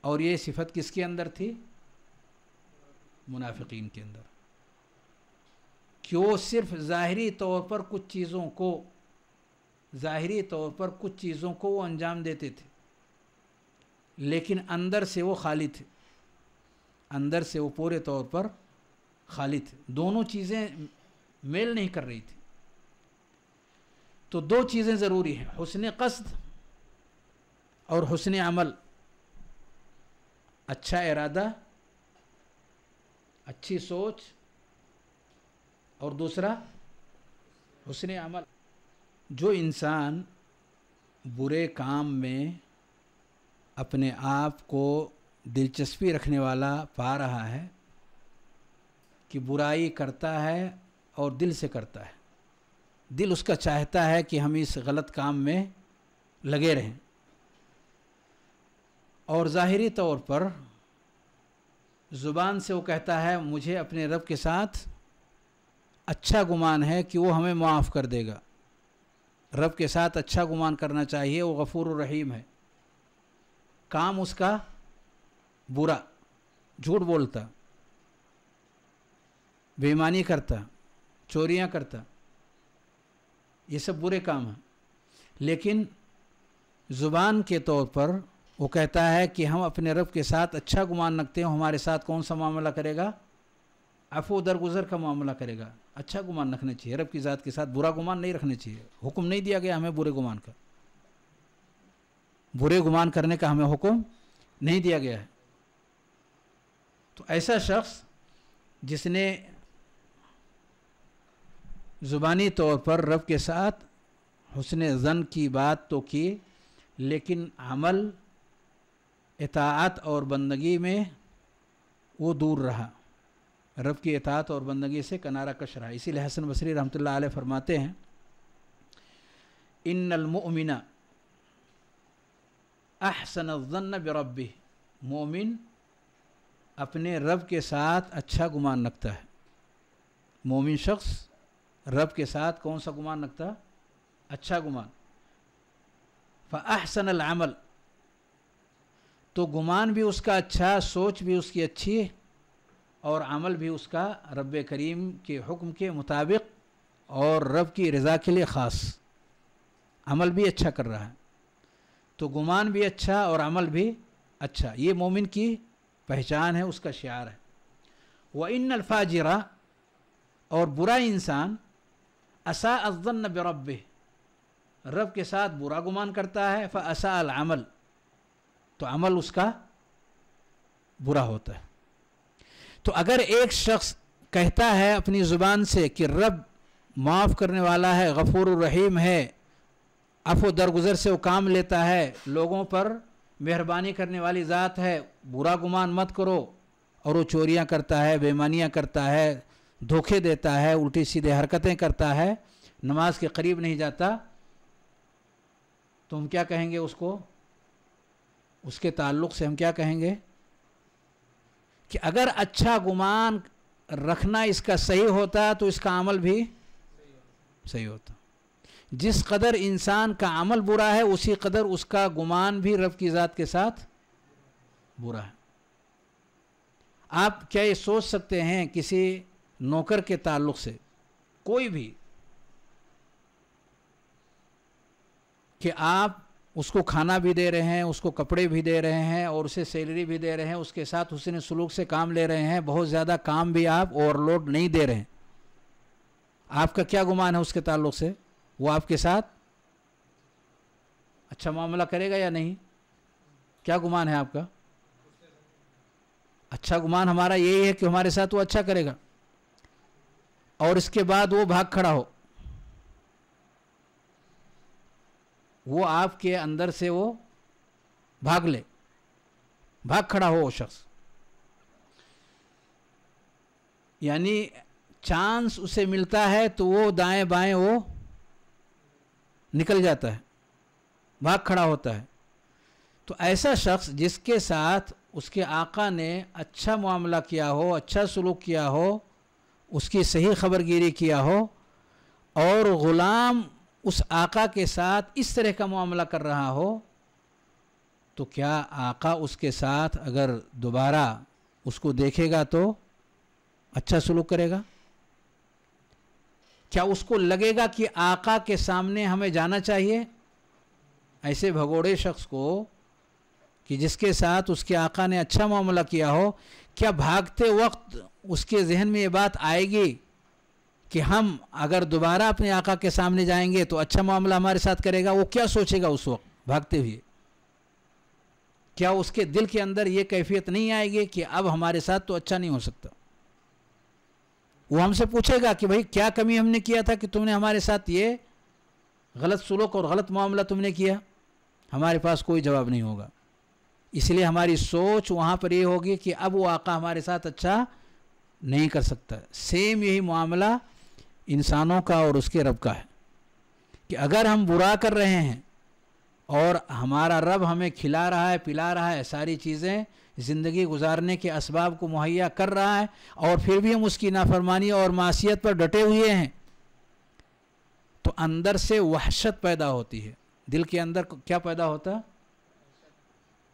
और ये सिफत किसके अंदर थी? मुनाफिकीन के अंदर। क्यों? सिर्फ़ ज़ाहरी तौर पर कुछ चीज़ों को, ज़ाहरी तौर पर कुछ चीज़ों को वो अंजाम देते थे। लेकिन अंदर से वो खाली थे। अंदर से वो पूरे तौर पर खाली थे। दोनों चीज़ें मेल नहीं कर रही थी। तो दो चीज़ें ज़रूरी हैं। हुसन कस्द और हुसन अमल अच्छा इरादा, अच्छी सोच और दूसरा हुसन अमल। जो इंसान बुरे काम में अपने आप को दिलचस्पी रखने वाला पा रहा है कि बुराई करता है और दिल से करता है। दिल उसका चाहता है कि हम इस गलत काम में लगे रहें। और ज़ाहरी तौर पर ज़ुबान से वो कहता है, मुझे अपने रब के साथ अच्छा गुमान है कि वो हमें माफ़ कर देगा। रब के साथ अच्छा गुमान करना चाहिए, वो गफूर रहीम है। काम उसका बुरा, झूठ बोलता, बेईमानी करता, चोरियाँ करता। ये सब बुरे काम हैं। लेकिन ज़ुबान के तौर पर वो कहता है कि हम अपने रब के साथ अच्छा गुमान रखते हैं हमारे साथ कौन सा मामला करेगा? अफो दरगुजर का मामला करेगा। अच्छा गुमान रखना चाहिए, रब की ज़ात के साथ बुरा गुमान नहीं रखना चाहिए। हुक्म नहीं दिया गया हमें बुरे गुमान का। बुरे गुमान करने का हमें हुक्म नहीं दिया गया है। तो ऐसा शख्स जिसने ज़ुबानी तौर पर रब के साथ हुसन ज़न की बात तो की, लेकिन अमल इतात और बंदगी में वो दूर रहा। रब की इतात और बंदगी से कनारा कश रहा। इसीलिए हसन बसरी रहमतुल्लाह अलैह फरमाते हैं इन अलमुमिना अहसन बरबी मोमिन अपने रब के साथ अच्छा गुमान रखता है। मोमिन शख्स रब के साथ कौन सा गुमान रखता अच्छा गुमान। फ़ाहसन अमल। तो गुमान भी उसका अच्छा सोच भी उसकी अच्छी और अमल भी उसका रब करीम के हुक्म के मुताबिक और रब की रज़ा के लिए ख़ास। अमल भी अच्छा कर रहा है। तो गुमान भी अच्छा और अमल भी अच्छा। ये मोमिन की पहचान है, उसका शार है। व इन अल्फाजरा और बुरा इंसान, असा अज़न बरब रब के साथ बुरा गुमान करता है, फ़ असा अमल। तो अमल उसका बुरा होता है। तो अगर एक शख्स कहता है अपनी ज़ुबान से कि रब माफ़ करने वाला है, गफूर रहीम है, अफो दरगुजर से वो काम लेता है, लोगों पर मेहरबानी करने वाली ज़ात है, बुरा गुमान मत करो और वो चोरियाँ करता है बेमानियाँ करता है, धोखे देता है, उल्टी सीधे हरकतें करता है, नमाज़ के करीब नहीं जाता तो हम क्या कहेंगे उसको? उसके ताल्लुक से हम क्या कहेंगे? कि अगर अच्छा गुमान रखना इसका सही होता तो इसका अमल भी सही होता। जिस कदर इंसान का अमल बुरा है, उसी कदर उसका गुमान भी रब की ज़ात के साथ बुरा है। आप क्या ये सोच सकते हैं किसी नौकर के ताल्लुक से? कोई भी। कि आप उसको खाना भी दे रहे हैं, उसको कपड़े भी दे रहे हैं और उसे सैलरी भी दे रहे हैं, उसके साथ उसने सलूक से काम ले रहे हैं, बहुत ज़्यादा काम भी आप ओवरलोड नहीं दे रहे हैं। आपका क्या गुमान है उसके ताल्लुक से? वो आपके साथ? अच्छा मामला करेगा या नहीं? क्या गुमान है आपका? अच्छा गुमान हमारा यही है कि हमारे साथ वो अच्छा करेगा। और इसके बाद वो भाग खड़ा हो। वो आपके अंदर से वो भाग ले। भाग खड़ा हो वो शख्स। यानी चांस उसे मिलता है तो वो दाएँ बाएँ वो निकल जाता है। भाग खड़ा होता है। तो ऐसा शख्स जिसके साथ उसके आका ने अच्छा मामला किया हो अच्छा सलूक किया हो, उसकी सही खबरगिरी किया हो, और ग़ुलाम उस आका के साथ इस तरह का मामला कर रहा हो तो क्या आका उसके साथ अगर दोबारा उसको देखेगा तो अच्छा सलूक करेगा? क्या उसको लगेगा कि आका के सामने हमें जाना चाहिए? ऐसे भगोड़े शख्स को कि जिसके साथ उसके आका ने अच्छा मामला किया हो, क्या भागते वक्त उसके जहन में ये बात आएगी? कि हम अगर दोबारा अपने आका के सामने जाएँगे तो अच्छा मामला हमारे साथ करेगा, वो क्या सोचेगा उस वक्त भागते हुए? क्या उसके दिल के अंदर ये कैफियत नहीं आएगी कि अब हमारे साथ तो अच्छा नहीं हो सकता? वो हमसे पूछेगा कि भाई क्या कमी हमने किया था कि तुमने हमारे साथ ये गलत सुलूक और गलत मामला तुमने किया? हमारे पास कोई जवाब नहीं होगा। इसलिए हमारी सोच वहाँ पर ये होगी कि अब वो आका हमारे साथ अच्छा नहीं कर सकता। सेम यही मामला इंसानों का और उसके रब का है। कि अगर हम बुरा कर रहे हैं और हमारा रब हमें खिला रहा है, पिला रहा है, सारी चीज़ें ज़िंदगी गुजारने के इसबाब को मुहैया कर रहा है और फिर भी हम उसकी नाफरमानी और मासीत पर डटे हुए हैं तो अंदर से वहशत पैदा होती है। दिल के अंदर क्या पैदा होता?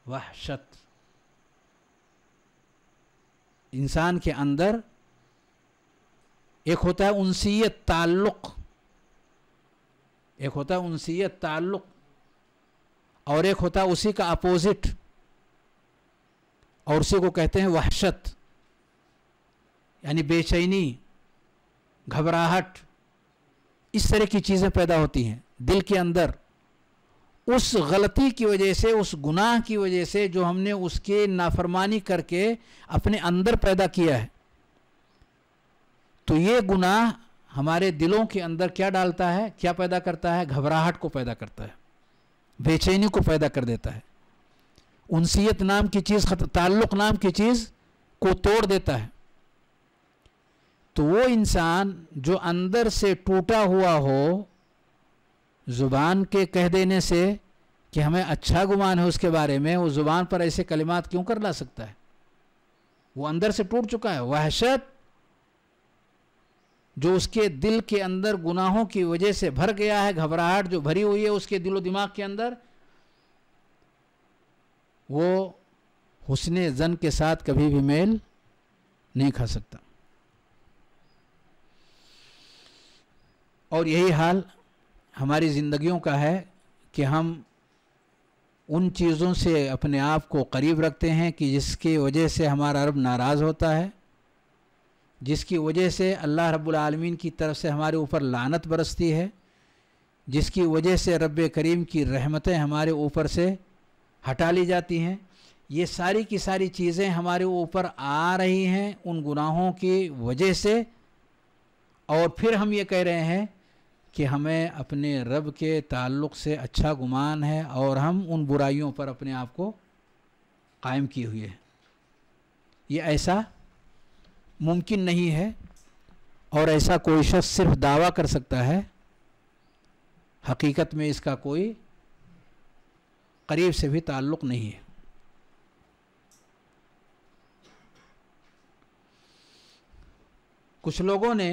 वहशत। इंसान के अंदर एक होता है उनसीयत ताल्लुक़। एक होता है उनसीयत ताल्लुक़। और एक होता है उसी का अपोजिट। और उसी को कहते हैं वहशत। यानी बेचैनी, घबराहट, इस तरह की चीज़ें पैदा होती हैं दिल के अंदर। उस गलती की वजह से, उस गुनाह की वजह से जो हमने उसके नाफरमानी करके अपने अंदर पैदा किया है। तो ये गुनाह हमारे दिलों के अंदर क्या डालता है? क्या पैदा करता है? घबराहट को पैदा करता है। बेचैनी को पैदा कर देता है। उनसीयत नाम की चीज़ ताल्लुक़ नाम की चीज़ को तोड़ देता है। तो वो इंसान जो अंदर से टूटा हुआ हो, ज़ुबान के कह देने से कि हमें अच्छा गुमान है उसके बारे में, वो ज़ुबान पर ऐसे कलिमात क्यों कर ला सकता है? वो अंदर से टूट चुका है। वहशत जो उसके दिल के अंदर गुनाहों की वजह से भर गया है, घबराहट जो भरी हुई है उसके दिलो दिमाग के अंदर, वो हुसन जन के साथ कभी भी मेल नहीं खा सकता। और यही हाल हमारी ज़िंदगियों का है कि हम उन चीज़ों से अपने आप को करीब रखते हैं कि जिसके वजह से हमारा रब नाराज़ होता है। जिसकी वजह से अल्लाह रब्बुल की तरफ़ से हमारे ऊपर लानत बरसती है, जिसकी वजह से रब करीम की रहमतें हमारे ऊपर से हटा ली जाती हैं। ये सारी की सारी चीज़ें हमारे ऊपर आ रही हैं उन गुनाहों की वजह से। और फिर हम ये कह रहे हैं कि हमें अपने रब के ताल्लुक़ से अच्छा गुमान है और हम उन बुराइयों पर अपने आप को कायम किए हुए हैं। ये ऐसा मुमकिन नहीं है और ऐसा कोई शख्स सिर्फ़ दावा कर सकता है, हकीकत में इसका कोई करीब से भी ताल्लुक़ नहीं है। कुछ लोगों ने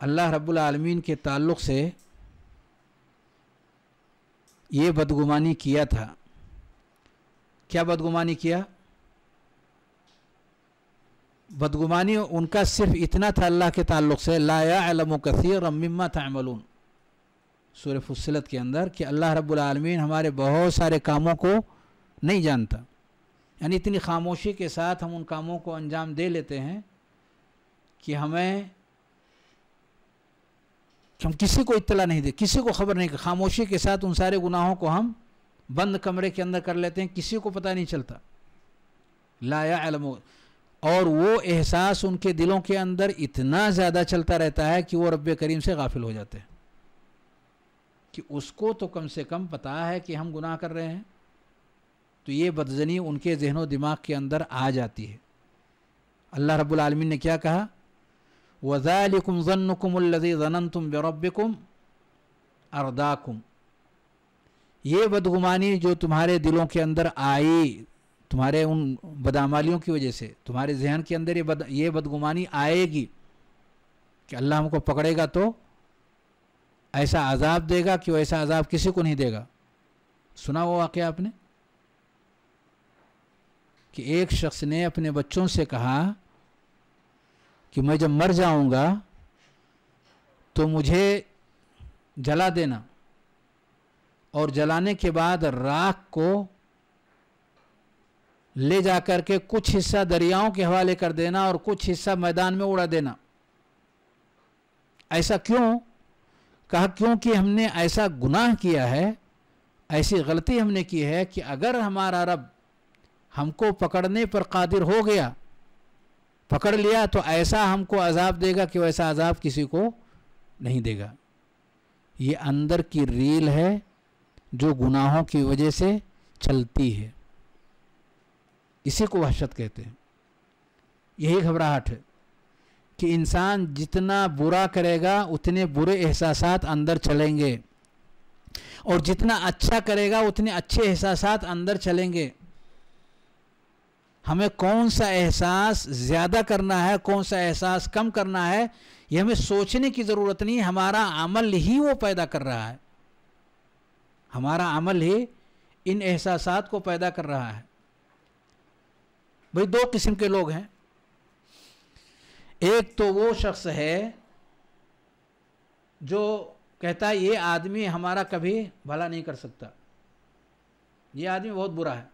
अल्लाह रब्बुल आलमीन के ताल्लुक़ से ये बदगुमानी किया था। क्या बदगुमानी किया? बदगुमानी उनका सिर्फ़ इतना था अल्लाह के ताल्लुक़ से लाया अलम कसीर रमिम्मा तमलून। सूर फुसलत के अंदर कि अल्लाह रब्बुल आलमीन हमारे बहुत सारे कामों को नहीं जानता। यानी इतनी खामोशी के साथ हम उन कामों को अंजाम दे लेते हैं कि हमें, कि हम किसी को इतला नहीं दे, किसी को खबर नहीं, खामोशी के साथ उन सारे गुनाहों को हम बंद कमरे के अंदर कर लेते हैं, किसी को पता नहीं चलता। लाया और वो एहसास उनके दिलों के अंदर इतना ज़्यादा चलता रहता है कि वो रब करीम से गाफिल हो जाते हैं। कि उसको तो कम से कम पता है कि हम गुनाह कर रहे हैं। तो ये बदजनी उनके जहनो दिमाग के अंदर आ जाती है। अल्लाह रब्बुल आलमीन ने क्या कहा? वज़ालिकुम ज़न्नुकुमुल्लज़ी ज़ननतुम बिरब्बिकुम अरदाकुम। ये बदगुमानी जो तुम्हारे दिलों के अंदर आई तुम्हारे उन बदामालियों की वजह से, तुम्हारे जहन के अंदर ये बद, ये बदगुमानी आएगी कि अल्लाह हमको पकड़ेगा तो ऐसा अजाब देगा कि वो ऐसा अजाब किसी को नहीं देगा। सुना वो वाक़ आपने? कि एक शख्स ने अपने बच्चों से कहा कि मैं जब मर जाऊँगा तो मुझे जला देना और जलाने के बाद राख को ले जाकर के कुछ हिस्सा दरियाओं के हवाले कर देना और कुछ हिस्सा मैदान में उड़ा देना। ऐसा क्यों? कहा, क्योंकि हमने ऐसा गुनाह किया है, ऐसी गलती हमने की है कि अगर हमारा रब हमको पकड़ने पर कादिर हो गया, पकड़ लिया तो ऐसा हमको अजाब देगा कि वैसा अजाब किसी को नहीं देगा। ये अंदर की रील है जो गुनाहों की वजह से चलती है। इसी को वहशत कहते हैं। यही घबराहट है कि इंसान जितना बुरा करेगा, उतने बुरे एहसास अंदर चलेंगे। और जितना अच्छा करेगा, उतने अच्छे एहसास अंदर चलेंगे। हमें कौन सा एहसास ज़्यादा करना है, कौन सा एहसास कम करना है, ये हमें सोचने की ज़रूरत नहीं। हमारा अमल ही वो पैदा कर रहा है। हमारा अमल ही इन एहसास को पैदा कर रहा है। भाई दो किस्म के लोग हैं। एक तो वो शख्स है जो कहता है, ये आदमी हमारा कभी भला नहीं कर सकता। ये आदमी बहुत बुरा है।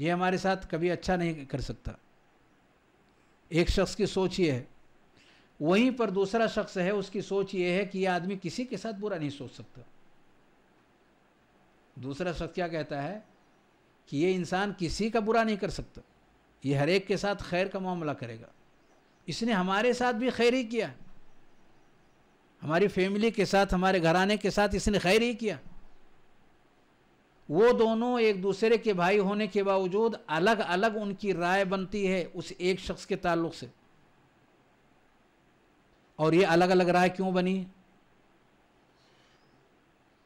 ये हमारे साथ कभी अच्छा नहीं कर सकता। एक शख्स की सोच ये है। वहीं पर दूसरा शख्स है, उसकी सोच ये है कि ये आदमी किसी के साथ बुरा नहीं सोच सकता। दूसरा शख्स क्या कहता है कि ये इंसान किसी का बुरा नहीं कर सकता। ये हर एक के साथ खैर का मामला करेगा। इसने हमारे साथ भी खैर ही किया। हमारी फैमिली के साथ, हमारे घराने के साथ इसने खैर ही किया। वो दोनों एक दूसरे के भाई होने के बावजूद अलग अलग उनकी राय बनती है उस एक शख्स के ताल्लुक से। और ये अलग अलग राय क्यों बनी?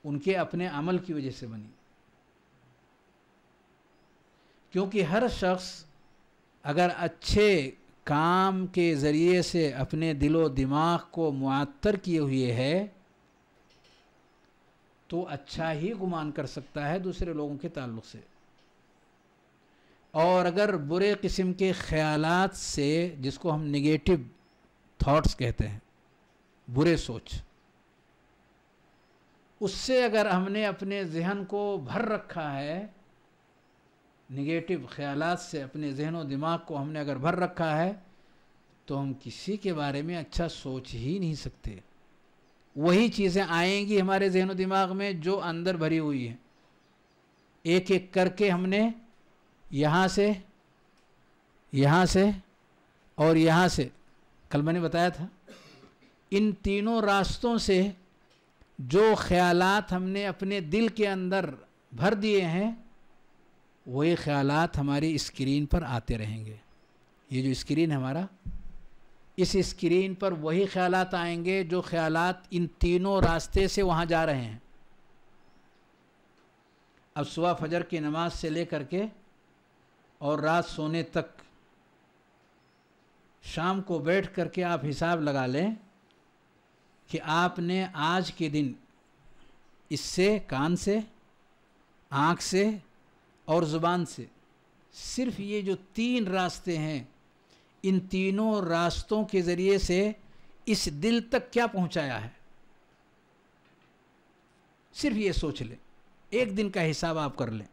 उनके अपने अमल की वजह से बनी। क्योंकि हर शख्स अगर अच्छे काम के ज़रिए से अपने दिलो दिमाग को मुआतर किए हुए है तो अच्छा ही गुमान कर सकता है दूसरे लोगों के ताल्लुक से। और अगर बुरे किस्म के ख्यालात से, जिसको हम निगेटिव थॉट्स कहते हैं, बुरे सोच, उससे अगर हमने अपने जहन को भर रखा है निगेटिव ख्याल से अपने जहन व दिमाग को हमने अगर भर रखा है तो हम किसी के बारे में अच्छा सोच ही नहीं सकते। वही चीज़ें आएँगी हमारे जहन व दिमाग में जो अंदर भरी हुई है। एक एक करके हमने यहाँ से यहाँ से और यहाँ से, कल मैंने बताया था, इन तीनों रास्तों से जो ख्यालात हमने अपने दिल के अंदर भर दिए हैं वही ख्याल हमारी स्क्रीन पर आते रहेंगे। ये जो स्क्रीन हमारा, इस स्क्रीन पर वही ख्याल आएँगे जो ख्यालात इन तीनों रास्ते से वहाँ जा रहे हैं। अब सुबह फजर की नमाज़ से लेकर के और रात सोने तक शाम को बैठ करके आप हिसाब लगा लें कि आपने आज के दिन इससे, कान से, आँख से और ज़ुबान से। सिर्फ़ ये जो तीन रास्ते हैं, इन तीनों रास्तों के ज़रिए से इस दिल तक क्या पहुँचाया है? सिर्फ़ ये सोच लें। एक दिन का हिसाब आप कर लें।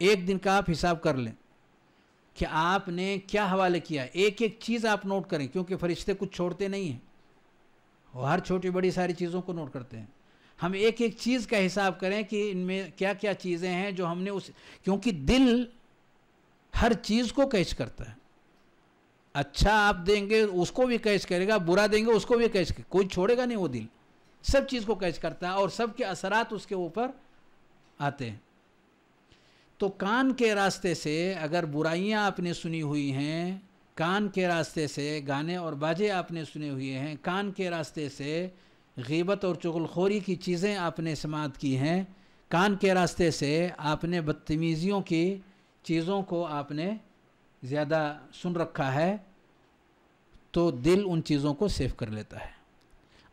एक दिन का आप हिसाब कर लें कि आपने क्या हवाले किया। एक एक चीज़ आप नोट करें, क्योंकि फरिश्ते कुछ छोड़ते नहीं हैं। वो हर छोटी बड़ी सारी चीज़ों को नोट करते हैं। हम एक एक चीज़ का हिसाब करें कि इनमें क्या क्या चीज़ें हैं जो हमने उस, क्योंकि दिल हर चीज़ को कैच करता है। अच्छा आप देंगे उसको भी कैच करेगा, बुरा देंगे उसको भी कैच कर, कोई छोड़ेगा नहीं वो दिल। सब चीज़ को कैच करता है और सबके असरात उसके ऊपर आते हैं। तो कान के रास्ते से अगर बुराइयाँ आपने सुनी हुई हैं, कान के रास्ते से गाने और बाजे आपने सुने हुए हैं, कान के रास्ते से गीबत और चुगलखोरी की चीज़ें आपने समात की हैं। कान के रास्ते से आपने बदतमीज़ियों की चीज़ों को आपने ज़्यादा सुन रखा है तो दिल उन चीज़ों को सेव कर लेता है।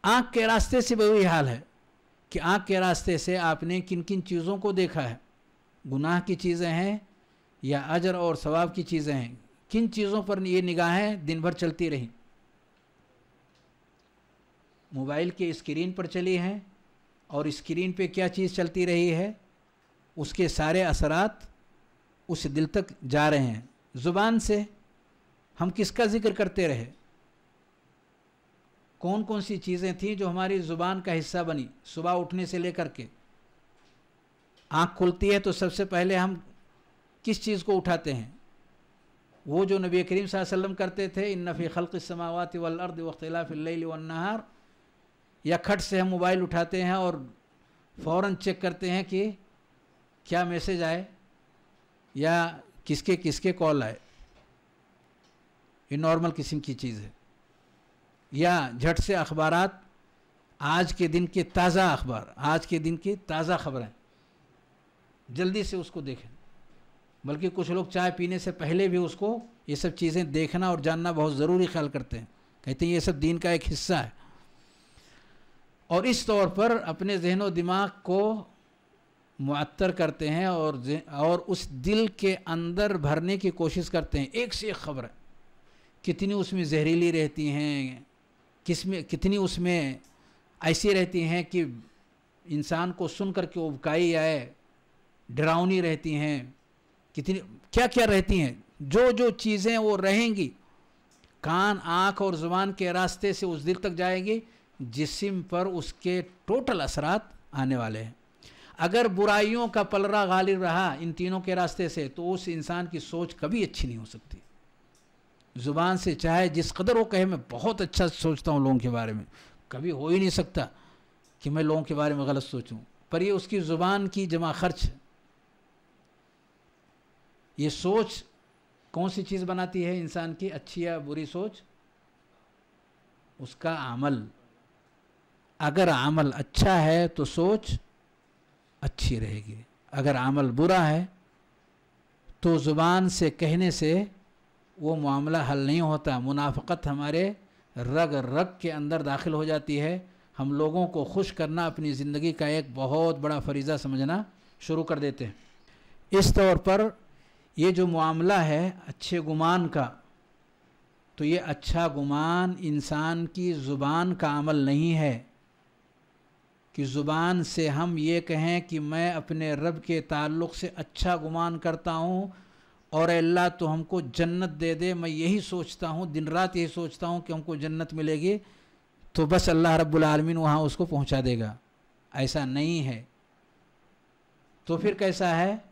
आँख के रास्ते से भी वही हाल है कि आँख के रास्ते से आपने किन किन चीज़ों को देखा है। गुनाह की चीज़ें हैं या अजर और सवाब की चीज़ें हैं। किन चीज़ों पर ये निगाहें दिन भर चलती रहीं? मोबाइल के स्क्रीन पर चली हैं और स्क्रीन पे क्या चीज़ चलती रही है? उसके सारे असरात उस दिल तक जा रहे हैं। ज़ुबान से हम किसका ज़िक्र करते रहे? कौन कौन सी चीज़ें थीं जो हमारी ज़ुबान का हिस्सा बनी? सुबह उठने से लेकर के आँख खुलती है तो सबसे पहले हम किस चीज़ को उठाते हैं? वो जो नबी करीम वसल्लम करते थे इन नफ़ी खल्क समावत वलअर्द वख्तलाफ़िल वन्नहार या खट से हम मोबाइल उठाते हैं और फ़ौर चेक करते हैं कि क्या मैसेज आए या किसके किसके कॉल आए। ये नॉर्मल किस्म की चीज़ है। या झट से अखबार आज के दिन के ताज़ा अखबार, आज के दिन की ताज़ा खबरें। जल्दी से उसको देखें। बल्कि कुछ लोग चाय पीने से पहले भी उसको ये सब चीज़ें देखना और जानना बहुत ज़रूरी ख्याल करते हैं। कहते हैं ये सब दीन का एक हिस्सा है। और इस तौर पर अपने जहन दिमाग को मुअत्तर करते हैं और और उस दिल के अंदर भरने की कोशिश करते हैं। एक से एक खबर, कितनी उसमें जहरीली रहती हैं, किसमें, कितनी उसमें ऐसी रहती हैं कि इंसान को सुन कर के उबकाई आए, डरावनी रहती हैं, कितनी क्या क्या रहती हैं? जो जो चीज़ें वो रहेंगी, कान, आँख और ज़ुबान के रास्ते से उस दिल तक जाएगी जिसम पर उसके टोटल असरात आने वाले हैं। अगर बुराइयों का पलरा गालिब रहा इन तीनों के रास्ते से तो उस इंसान की सोच कभी अच्छी नहीं हो सकती। ज़ुबान से चाहे जिस कदर वो कहे, मैं बहुत अच्छा सोचता हूँ लोगों के बारे में। कभी हो ही नहीं सकता कि मैं लोगों के बारे में गलत सोचूं। पर ये उसकी ज़ुबान की जमा खर्च ये सोच कौन सी चीज़ बनाती है इंसान की? अच्छी या बुरी सोच? उसका अमल। अगर अमल अच्छा है तो सोच अच्छी रहेगी। अगर अमल बुरा है तो ज़ुबान से कहने से वो मामला हल नहीं होता। मुनाफ़त हमारे रग रग के अंदर दाखिल हो जाती है। हम लोगों को खुश करना, अपनी ज़िंदगी का एक बहुत बड़ा फरीज़ा समझना शुरू कर देते हैं। इस तौर पर ये जो मामला है अच्छे गुमान का तो ये अच्छा गुमान इंसान की ज़ुबान का अमल नहीं है। कि ज़ुबान से हम ये कहें कि मैं अपने रब के ताल्लुक़ से अच्छा गुमान करता हूँ और अल्लाह तो हमको जन्नत दे दे। मैं यही सोचता हूँ, दिन रात यही सोचता हूँ कि हमको जन्नत मिलेगी तो बस अल्लाह रब्बुल आलमीन वहाँ उसको पहुँचा देगा। ऐसा नहीं है। तो फिर कैसा है?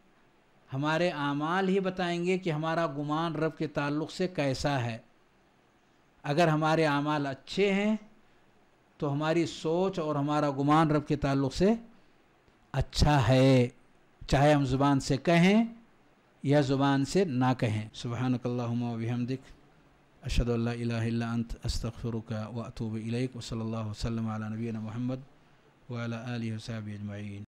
हमारे आमाल ही बताएँगे कि हमारा गुमान रब के ताल्लुक़ से कैसा है। अगर हमारे आमाल अच्छे हैं तो हमारी सोच और हमारा गुमान रब के ताल्लुक़ से अच्छा है। चाहे हम ज़ुबान से कहें या ज़ुबान से ना कहें। सुबहानकल्लाहमदिक अशद अंत। अस्तगफिरुका व अतूब इलैक। व वसलम नबीन महमद वाल मुहम्मद व अला आलिहि व सहबिहि अजमईन